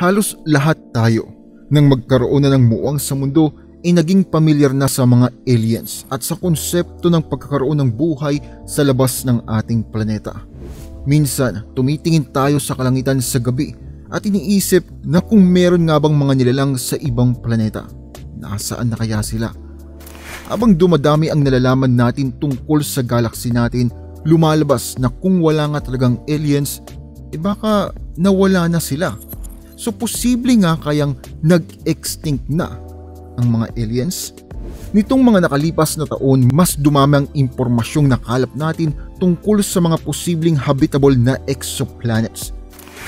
Halos lahat tayo nang magkaroon na ng muwang sa mundo ay naging pamilyar na sa mga aliens at sa konsepto ng pagkakaroon ng buhay sa labas ng ating planeta. Minsan, tumitingin tayo sa kalangitan sa gabi at iniisip na kung meron nga bang mga nilalang sa ibang planeta. Nasaan na kaya sila? Habang dumadami ang nalalaman natin tungkol sa galaxy natin, lumalabas na kung wala nga talagang aliens, eh baka nawala na sila. So posible nga kayang nag-extinct na ang mga aliens? Nitong mga nakalipas na taon, mas dumami ang impormasyong nakalap natin tungkol sa mga posibleng habitable na exoplanets.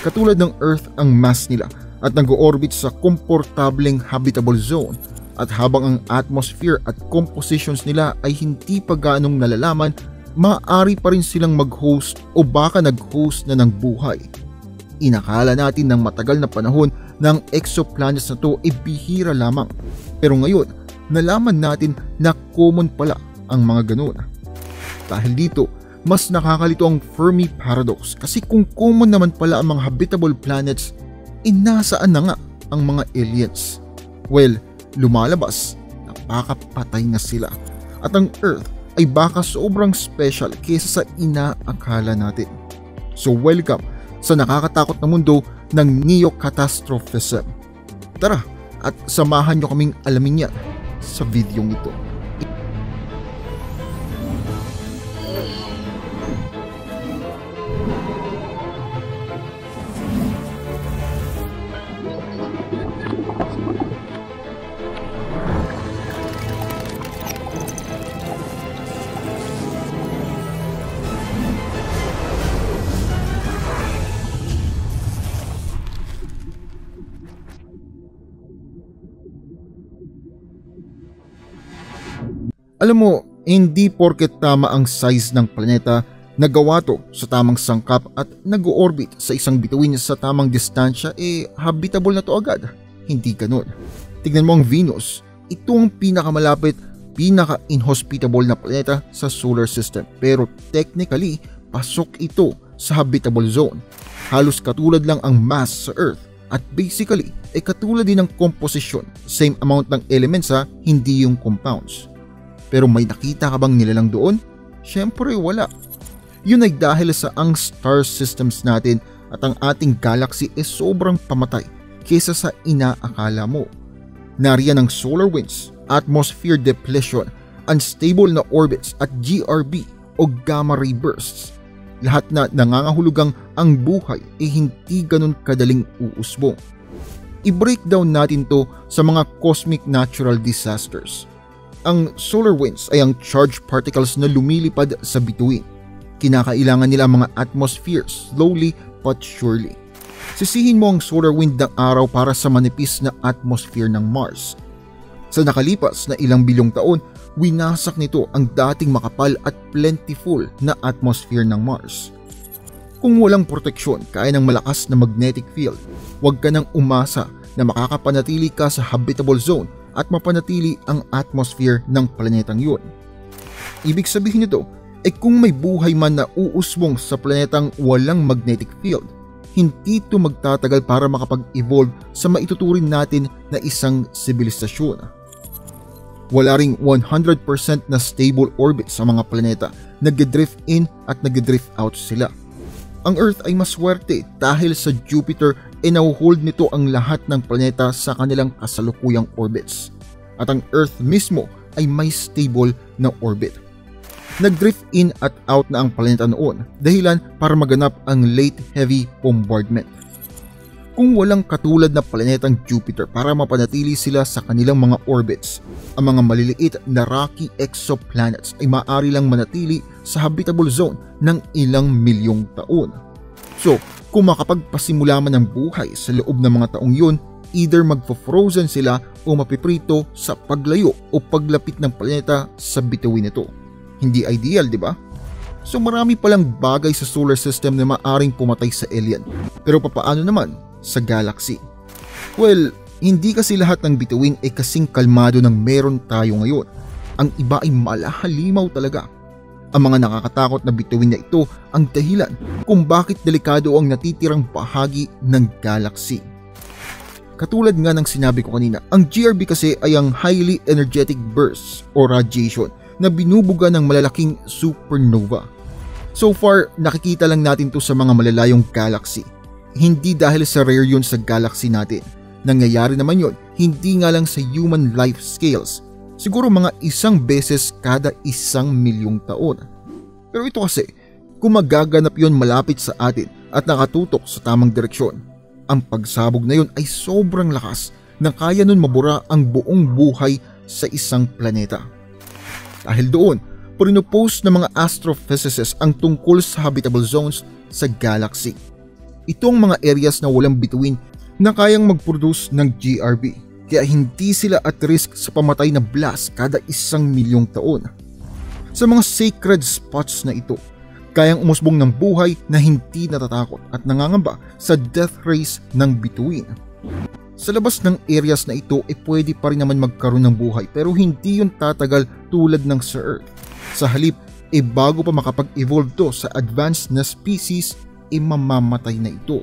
Katulad ng Earth ang mass nila at nag-orbit sa komportableng habitable zone at habang ang atmosphere at compositions nila ay hindi pa ganong nalalaman, maaari pa rin silang mag-host o baka nag-host na ng buhay. Inakala natin ng matagal na panahon ng exoplanets na to ay bihira lamang pero ngayon, nalaman natin na common pala ang mga ganun. Dahil dito, mas nakakalito ang Fermi Paradox kasi kung common naman pala ang mga habitable planets, inasaan na nga ang mga aliens? Well, lumalabas, napakapatay na sila. At ang Earth ay baka sobrang special kaysa sa inaakala natin. So welcome sa nakakatakot na mundo ng neo-catastrophism. Tara, at samahan nyo kaming alamin yan sa videong ito. Alam mo, hindi porket tama ang size ng planeta, nagawa to sa tamang sangkap at nag-orbit sa isang bituin sa tamang distansya eh habitable na to agad. Hindi ganun. Tignan mo ang Venus. Ito ang pinakamalapit, pinaka-inhospitable na planeta sa solar system. Pero technically, pasok ito sa habitable zone. Halos katulad lang ang mass sa Earth at basically ay katulad din ng komposisyon, same amount ng elements ha, hindi yung compounds. Pero may nakita ka bang nilalang doon? Siyempre wala. Yun ay dahil sa ang star systems natin at ang ating galaxy ay sobrang pamatay kaysa sa inaakala mo. Nariyan ang solar winds, atmosphere depletion, unstable na orbits at GRB o gamma ray bursts. Lahat na nangangahulugang ang buhay ay hindi ganun kadaling uusbong. I-breakdown natin to sa mga cosmic natural disasters ang solar winds ay ang charged particles na lumilipad sa bituin. Kinakailangan nila ang mga atmospheres slowly but surely. Sisihin mo ang solar wind ng araw para sa manipis na atmosphere ng Mars. Sa nakalipas na ilang bilyong taon, winasak nito ang dating makapal at plentiful na atmosphere ng Mars. Kung walang proteksyon kaya ng malakas na magnetic field, huwag ka nang umasa na makakapanatili ka sa habitable zone at mapanatili ang atmosphere ng planetang yun. Ibig sabihin nito ay kung may buhay man na uusbong sa planetang walang magnetic field, hindi ito magtatagal para makapag-evolve sa maituturing natin na isang sibilisasyon. Wala ring 100% na stable orbit sa mga planeta, nag-drift in at nag-drift out sila. Ang Earth ay maswerte dahil sa Jupiter nahuhold nito ang lahat ng planeta sa kanilang kasalukuyang orbits. At ang Earth mismo ay may stable na orbit. Nagdrift in at out na ang planeta noon dahilan para maganap ang late heavy bombardment. Kung walang katulad na planetang Jupiter para mapanatili sila sa kanilang mga orbits, ang mga maliliit na rocky exoplanets ay maaari lang manatili sa habitable zone ng ilang milyong taon. So, kung makapagpasimula man ng buhay sa loob ng mga taong yun, either magfo-frozen sila o mapiprito sa paglayo o paglapit ng planeta sa bituin nito. Hindi ideal, di ba? So marami palang bagay sa solar system na maaring pumatay sa alien. Pero papaano naman sa galaxy? Well, hindi kasi lahat ng bituin ay kasing kalmado ng meron tayo ngayon. Ang iba ay malahalimaw talaga ang mga nakakatakot na bituin na ito ang dahilan kung bakit delikado ang natitirang bahagi ng galaxy. katulad nga ng sinabi ko kanina, ang GRB kasi ay ang highly energetic burst o radiation na binubuga ng malalaking supernova. So far, nakikita lang natin to sa mga malalayong galaxy. Hindi dahil sa rare yun sa galaxy natin. Nangyayari naman yun, hindi nga lang sa human life scales. Siguro mga isang beses kada isang milyong taon. Pero ito kasi, kung magaganap yun malapit sa atin at nakatutok sa tamang direksyon, ang pagsabog na yun ay sobrang lakas na kaya nun mabura ang buong buhay sa isang planeta. Dahil doon, prinopose ng mga astrophysicists ang tungkol sa habitable zones sa galaxy. Itong mga areas na walang bituin na kayang mag-produce ng GRB kaya hindi sila at risk sa pamatay na blast kada isang milyong taon. Sa mga sacred spots na ito, kayang umusbong ng buhay na hindi natatakot at nangangamba sa death race ng bituin. Sa labas ng areas na ito ay eh pwede pa rin naman magkaroon ng buhay pero hindi yun tatagal tulad ng sa Earth. Sa halip, e bago pa makapag-evolve to sa advanced na species, e mamamatay na ito.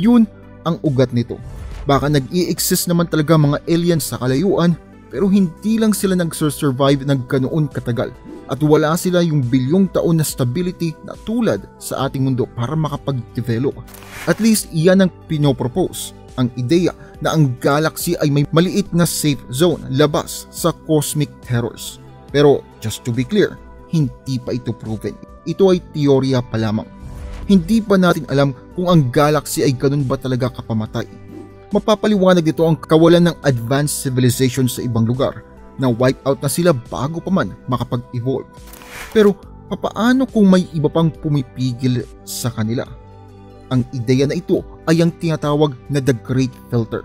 Yun ang ugat nito. Baka nag-i-exist naman talaga mga aliens sa kalayuan pero hindi lang sila nag-survive ng ganoon katagal at wala sila yung bilyong taon na stability na tulad sa ating mundo para makapag-develop. At least iyan ang pinopropose, ang ideya na ang galaxy ay may maliit na safe zone labas sa cosmic terrors. Pero just to be clear, hindi pa ito proven. Ito ay teorya pa lamang. Hindi pa natin alam kung ang galaxy ay ganun ba talaga kapamatay. Mapapaliwanag dito ang kawalan ng advanced civilization sa ibang lugar na wipe out na sila bago pa man makapag-evolve. Pero papaano kung may iba pang pumipigil sa kanila? Ang ideya na ito ay ang tinatawag na The Great Filter.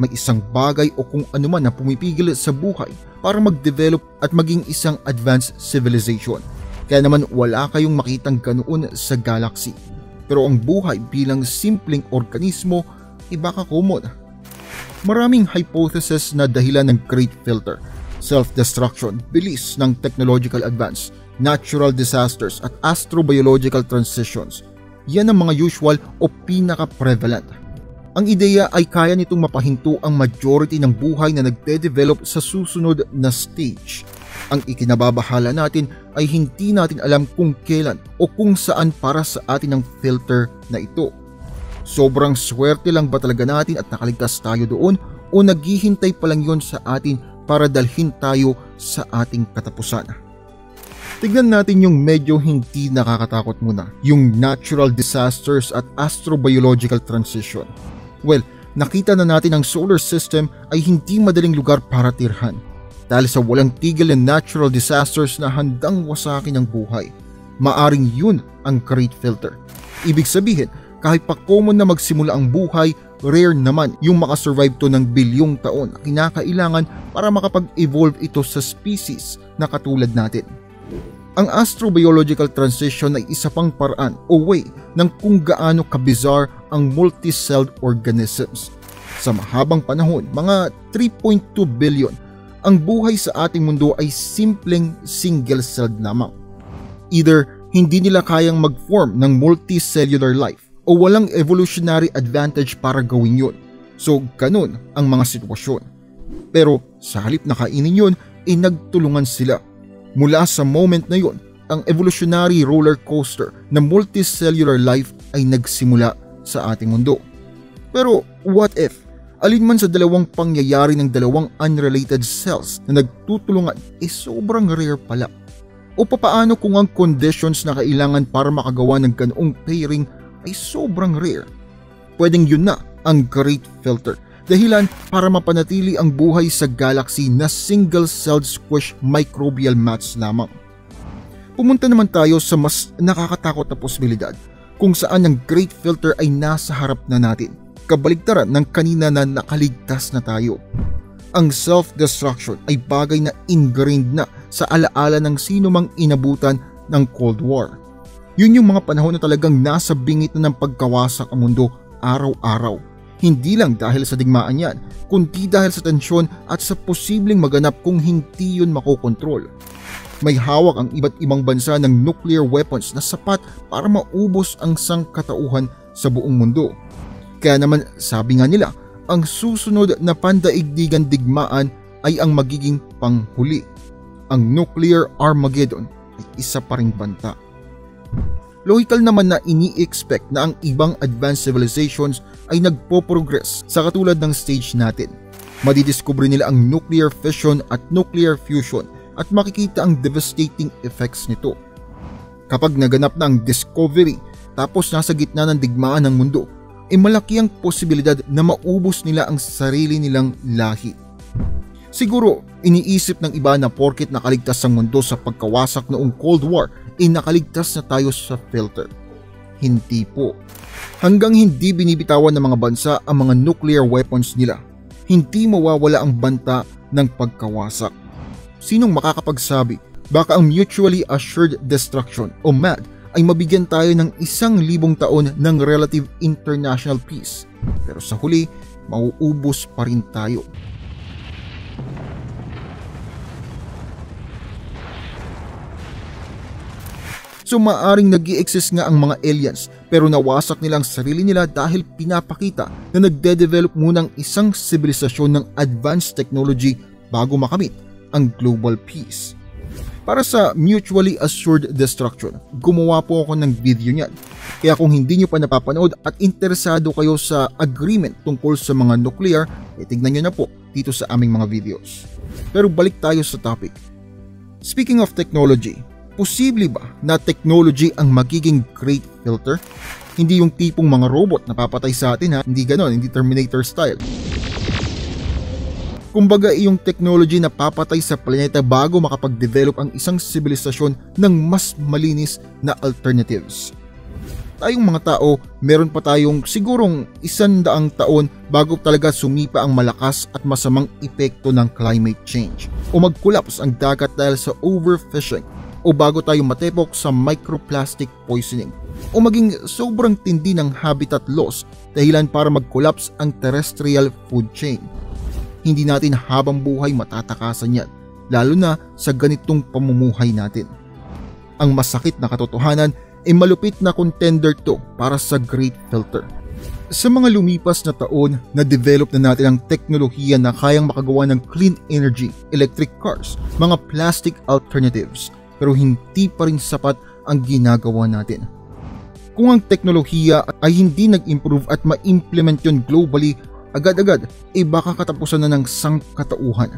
May isang bagay o kung anuman na pumipigil sa buhay para mag-develop at maging isang advanced civilization. Kaya naman wala kayong makitang ganoon sa galaxy. Pero ang buhay bilang simpleng organismo iba ka common. Maraming hypothesis na dahilan ng Great Filter, self-destruction, bilis ng technological advance, natural disasters at astrobiological transitions. Yan ang mga usual o pinaka-prevalent ang ideya ay kaya nitong mapahinto ang majority ng buhay na nagde-develop sa susunod na stage. Ang ikinababahala natin ay hindi natin alam kung kailan o kung saan para sa atin ang filter na ito. Sobrang swerte lang ba talaga natin at nakaligtas tayo doon o naghihintay pa lang yon sa atin para dalhin tayo sa ating katapusan? Tignan natin yung medyo hindi nakakatakot muna, yung natural disasters at astrobiological transition. Well, nakita na natin ang solar system ay hindi madaling lugar para tirhan dahil sa walang tigil ng natural disasters na handang wasakin ang buhay. Maaring yun ang great filter. Ibig sabihin, kahit pa common na magsimula ang buhay, rare naman yung makasurvive to ng bilyong taon na kinakailangan para makapag-evolve ito sa species na katulad natin. Ang astrobiological transition ay isa pang paraan o way ng kung gaano kabizar ang multi-celled organisms. Sa mahabang panahon, mga 3.2 billion, ang buhay sa ating mundo ay simpleng single-celled lamang. Either hindi nila kayang mag-form ng multicellular life o walang evolutionary advantage para gawin yun. So ganun ang mga sitwasyon. Pero sa halip na kainin yun, ay nagtulungan sila Mula sa moment na yon, ang evolutionary roller coaster na multicellular life ay nagsimula sa ating mundo. Pero what if, alin man sa dalawang pangyayari ng dalawang unrelated cells na nagtutulungan ay sobrang rare pala? O papaano kung ang conditions na kailangan para makagawa ng ganoong pairing ay sobrang rare? Pwedeng yun na ang great filter dahilan para mapanatili ang buhay sa galaxy na single-celled squish microbial mats lamang. Pumunta naman tayo sa mas nakakatakot na posibilidad kung saan ang Great Filter ay nasa harap na natin, kabaligtaran ng kanina na nakaligtas na tayo. Ang self-destruction ay bagay na ingrained na sa alaala ng sino mang inabutan ng Cold War. Yun yung mga panahon na talagang nasa bingit na ng pagkawasak ang mundo araw-araw hindi lang dahil sa digmaan yan, kundi dahil sa tensyon at sa posibleng maganap kung hindi yun makokontrol. May hawak ang iba't ibang bansa ng nuclear weapons na sapat para maubos ang sangkatauhan sa buong mundo. Kaya naman sabi nga nila, ang susunod na pandaigdigan digmaan ay ang magiging panghuli. Ang nuclear Armageddon ay isa pa ring banta. Logical naman na ini-expect na ang ibang advanced civilizations ay nagpo-progress sa katulad ng stage natin. Madidiskubre nila ang nuclear fission at nuclear fusion at makikita ang devastating effects nito. Kapag naganap na ang discovery tapos nasa gitna ng digmaan ng mundo, ay eh malaki ang posibilidad na maubos nila ang sarili nilang lahi. Siguro, iniisip ng iba na porket nakaligtas ang mundo sa pagkawasak noong Cold War, ay eh na tayo sa filter. Hindi po. Hanggang hindi binibitawan ng mga bansa ang mga nuclear weapons nila, hindi mawawala ang banta ng pagkawasak. Sinong makakapagsabi baka ang mutually assured destruction o MAD ay mabigyan tayo ng isang libong taon ng relative international peace. Pero sa huli, mauubos pa rin tayo. So maaring nag exist nga ang mga aliens pero nawasak nilang sarili nila dahil pinapakita na nagde-develop munang isang sibilisasyon ng advanced technology bago makamit ang global peace. Para sa mutually assured destruction, gumawa po ako ng video niyan. Kaya kung hindi nyo pa napapanood at interesado kayo sa agreement tungkol sa mga nuclear, eh tignan nyo na po dito sa aming mga videos. Pero balik tayo sa topic. Speaking of technology, posible ba na technology ang magiging great filter? Hindi yung tipong mga robot na papatay sa atin ha, hindi ganon, hindi Terminator style. Kumbaga iyong technology na papatay sa planeta bago makapag-develop ang isang sibilisasyon ng mas malinis na alternatives. Tayong mga tao, meron pa tayong sigurong isandaang taon bago talaga sumipa ang malakas at masamang epekto ng climate change o mag-collapse ang dagat dahil sa overfishing o bago tayo matepok sa microplastic poisoning o maging sobrang tindi ng habitat loss dahilan para mag-collapse ang terrestrial food chain hindi natin habang buhay matatakasan yan, lalo na sa ganitong pamumuhay natin. Ang masakit na katotohanan ay malupit na contender to para sa Great Filter. Sa mga lumipas na taon, na-develop na natin ang teknolohiya na kayang makagawa ng clean energy, electric cars, mga plastic alternatives, pero hindi pa rin sapat ang ginagawa natin. Kung ang teknolohiya ay hindi nag-improve at ma-implement yon globally, agad-agad ay baka katapusan na ng sangkatauhan.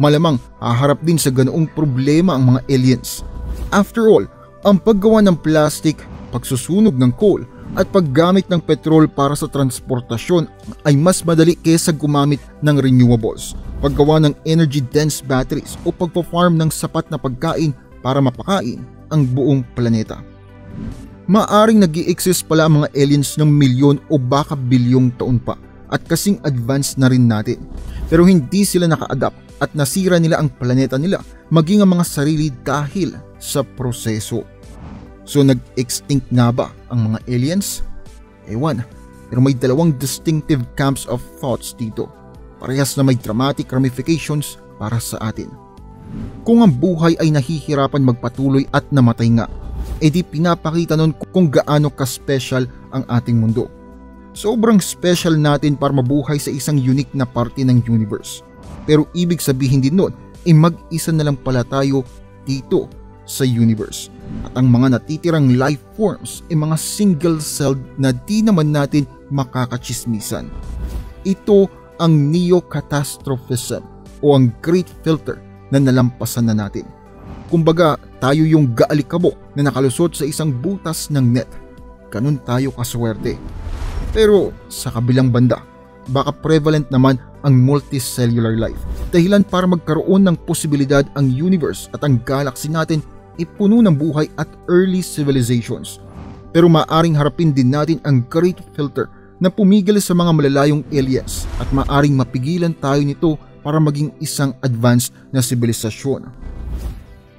Malamang haharap din sa ganoong problema ang mga aliens. After all, ang paggawa ng plastic, pagsusunog ng coal at paggamit ng petrol para sa transportasyon ay mas madali kaysa gumamit ng renewables, paggawa ng energy-dense batteries o pagpa-farm ng sapat na pagkain para mapakain ang buong planeta. Maaring nag exist pala ang mga aliens ng milyon o baka bilyong taon pa at kasing advanced na rin natin. Pero hindi sila naka-adapt at nasira nila ang planeta nila maging ang mga sarili dahil sa proseso. So nag-extinct nga ba ang mga aliens? Ewan, pero may dalawang distinctive camps of thoughts dito. Parehas na may dramatic ramifications para sa atin. Kung ang buhay ay nahihirapan magpatuloy at namatay nga, edi pinapakita nun kung gaano ka-special ang ating mundo Sobrang special natin para mabuhay sa isang unique na parte ng universe. Pero ibig sabihin din nun, ay mag-isa na lang pala tayo dito sa universe. At ang mga natitirang life forms ay mga single-celled na di naman natin makakachismisan. Ito ang neocatastrophism o ang great filter na nalampasan na natin. Kumbaga, tayo yung gaalikabok na nakalusot sa isang butas ng net. Ganun tayo kaswerte pero sa kabilang banda, baka prevalent naman ang multicellular life. Dahilan para magkaroon ng posibilidad ang universe at ang galaxy natin ay puno ng buhay at early civilizations. Pero maaring harapin din natin ang great filter na pumigil sa mga malalayong aliens at maaring mapigilan tayo nito para maging isang advanced na sibilisasyon.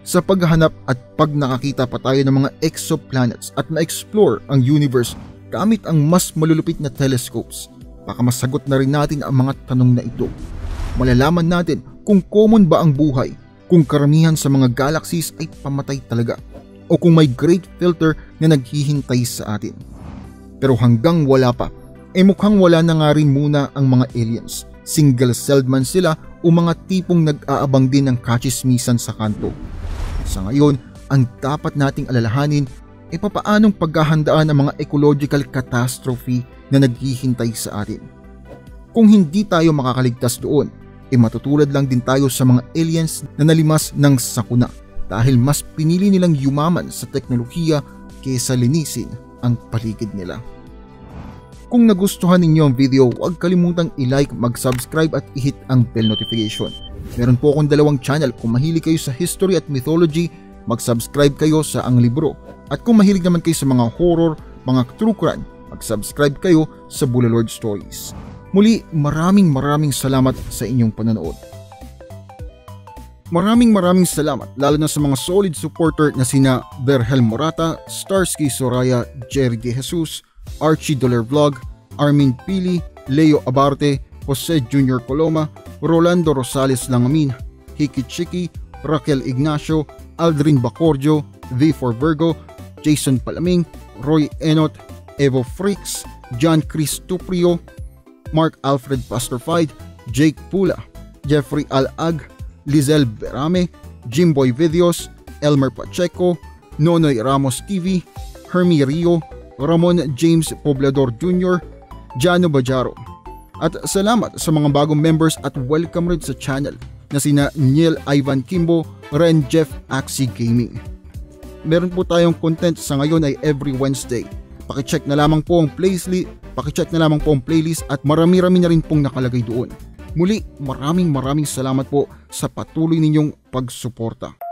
Sa paghahanap at pag nakakita pa tayo ng mga exoplanets at ma-explore ang universe gamit ang mas malulupit na telescopes. Baka masagot na rin natin ang mga tanong na ito. Malalaman natin kung common ba ang buhay, kung karamihan sa mga galaxies ay pamatay talaga, o kung may great filter na naghihintay sa atin. Pero hanggang wala pa, eh mukhang wala na nga rin muna ang mga aliens. Single-celled man sila o mga tipong nag-aabang din ng kachismisan sa kanto. Sa ngayon, ang dapat nating alalahanin e papaanong paghahandaan ang mga ecological catastrophe na naghihintay sa atin. Kung hindi tayo makakaligtas doon, e matutulad lang din tayo sa mga aliens na nalimas ng sakuna dahil mas pinili nilang yumaman sa teknolohiya kaysa linisin ang paligid nila. Kung nagustuhan ninyo ang video, huwag kalimutang i-like, mag-subscribe at i-hit ang bell notification. Meron po akong dalawang channel kung mahilig kayo sa history at mythology, mag-subscribe kayo sa Ang Libro. At kung mahilig naman kayo sa mga horror, mga true crime, mag-subscribe kayo sa Bulalord Stories. Muli, maraming maraming salamat sa inyong panonood. Maraming maraming salamat lalo na sa mga solid supporter na sina Berhel Morata, Starsky Soraya, Jerry De Jesus, Archie Dollar Vlog, Armin Pili, Leo Abarte, Jose Junior Coloma, Rolando Rosales Langamin, Hiki Chiki, Raquel Ignacio, Aldrin Bacordio, V for Virgo, Jason Palaming, Roy Enot, Evo Freaks, John Chris Tuprio, Mark Alfred Pastorfied, Jake Pula, Jeffrey Al-Ag, Lizelle Berame, Jimboy Videos, Elmer Pacheco, Nonoy Ramos TV, Hermie Rio, Ramon James Poblador Jr., Jano Bajaro. At salamat sa mga bagong members at welcome rin sa channel na sina Neil Ivan Kimbo, Ren Jeff Axie Gaming. Meron po tayong content sa ngayon ay every Wednesday. Pakicheck na lamang po ang playlist, pakicheck na lamang po ang playlist at marami-rami na rin pong nakalagay doon. Muli, maraming maraming salamat po sa patuloy ninyong pagsuporta.